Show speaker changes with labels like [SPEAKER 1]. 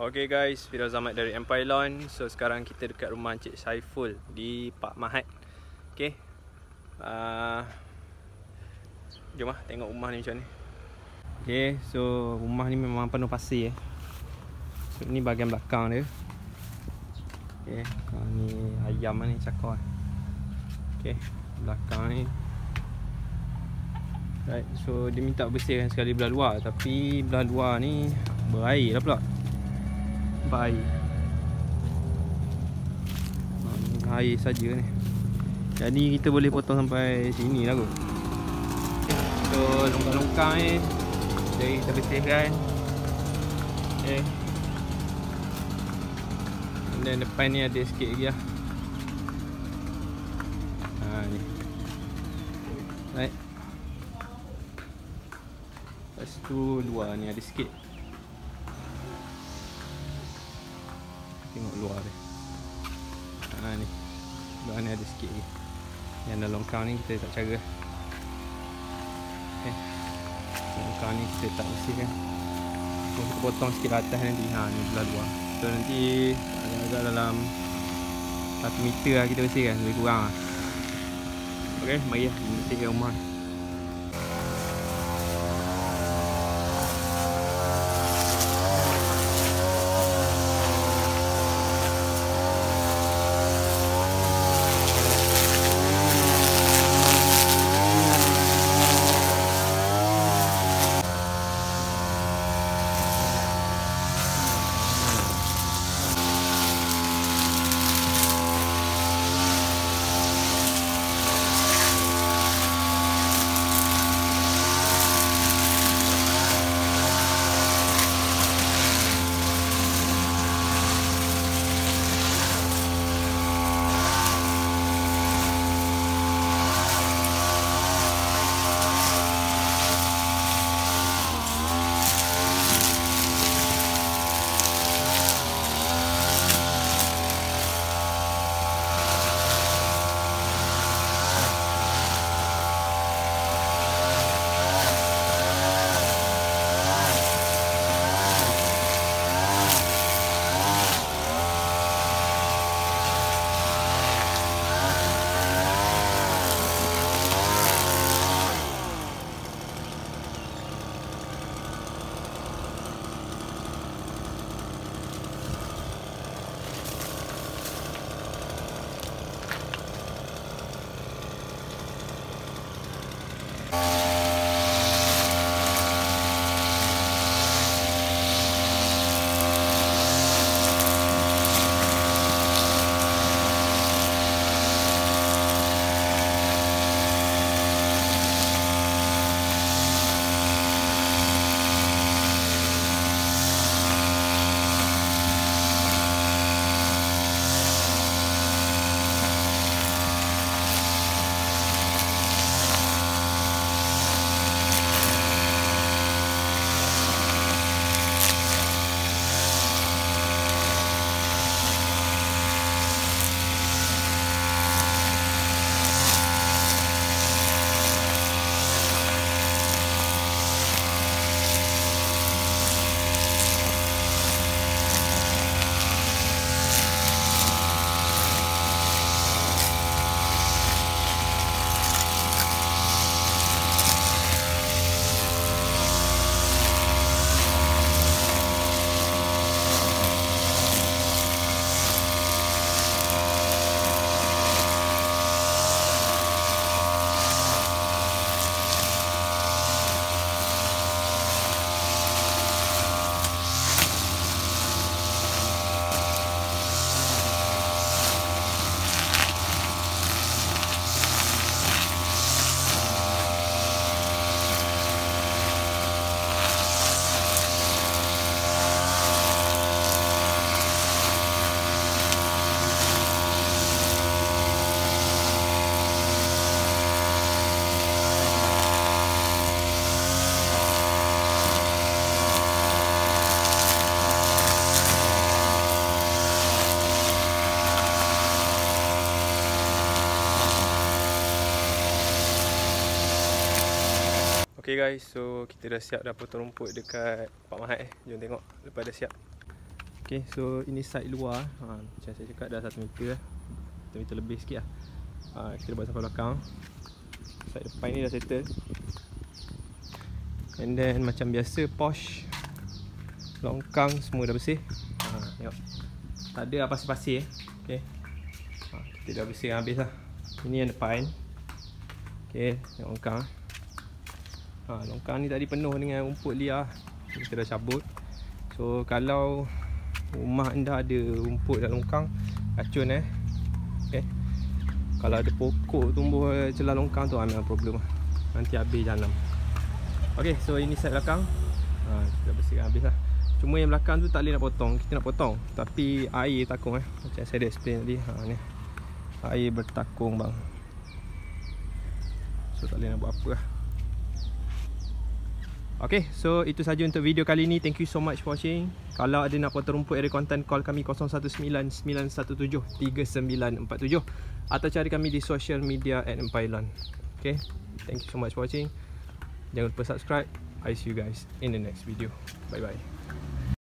[SPEAKER 1] Okay guys, Firdaus Ahmad dari Empire Lawn. So sekarang kita dekat rumah Encik Saiful Di Pak Mahat. Okay. Uh, Jom lah tengok rumah ni macam ni. Okay, so rumah ni memang penuh pasir eh. So ni bahagian belakang dia. Okay, uh, ni ayam ni cakar. Okay, belakang ni. Right, so dia minta bersihkan sekali belah luar. Tapi belah luar ni berair lah pula Berair ha, Air saja ni. Jadi kita boleh potong sampai sini lah kot. So longkang-longkang ni Jadi kita bersihkan Okay Dan depan ni ada sikit lagi lah. Ha, ni. Right Lepas tu luar ni ada sikit Tengok luar dia Ha ni. Luar ni ada sikit lagi. Yang dalam longkang ni kita tak cara. Okay Longkang ni kita tak bersih kan. So, Kita potong sikit atas nanti. Ha ni belah luar. So nanti Agak-agak dalam 1 meter lah kita bersihkan. Lebih kurang lah. Okay mari lah. Bersihkan rumah Okay guys, so kita dah siap dah potong rumput dekat Pak Mahat eh. Jom tengok lepas dah siap. Okay, so ini side luar. Ha, Macam saya cakap dah 1 meter 1 meter lebih sikit lah ha, Kita buat sampai belakang. Side depan ni dah settle. And then macam biasa posh Longkang semua dah bersih. Ha, Tengok. Tak ada apa pasir-pasir eh. Okay. Ha, Kita dah bersih habis lah. Ini yang depan. Okay, longkang ha, Longkang ni tadi penuh dengan rumput liar Kita dah cabut. So kalau rumah anda ada rumput dan longkang racun eh? Okay. kalau ada pokok tumbuh celah longkang tu memang problem lah nanti habis jalan. Ok so ini set belakang. Ha, kita bersihkan habis lah. Cuma yang belakang tu tak boleh nak potong. Kita nak potong. Tapi air takung eh. Macam saya dah explain tadi. Ha, ni. air bertakung bang. So tak boleh nak buat apa lah Okay, so itu saja untuk video kali ni. Thank you so much for watching. Kalau ada nak potong rumput area konten, call kami 0199173947 atau cari kami di social media at Empire Okay, thank you so much for watching. Jangan lupa subscribe. I see you guys in the next video. Bye bye.